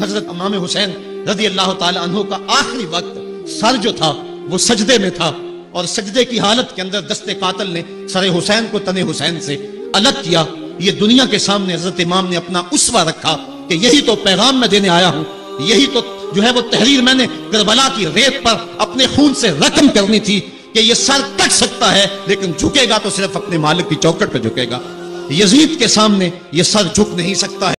हज़रत इमाम हुसैन रज़ी अल्लाह तहों का आखिरी वक्त सर जो था, वो सजदे में था और सजदे की हालत के अंदर दस्ते कातल ने सर हुसैन को तने हुसैन से अलग किया। ये दुनिया के सामने हज़रत इमाम ने अपना उसवा रखा कि यही तो पैगाम मैं देने आया हूँ। यही तो जो है वो तहरीर मैंने करबला की रेत पर अपने खून से रकम करनी थी कि ये सर कट सकता है, लेकिन झुकेगा तो सिर्फ़ अपने मालिक की चौकट पर झुकेगा। यजीद के सामने ये सर झुक नहीं सकता है।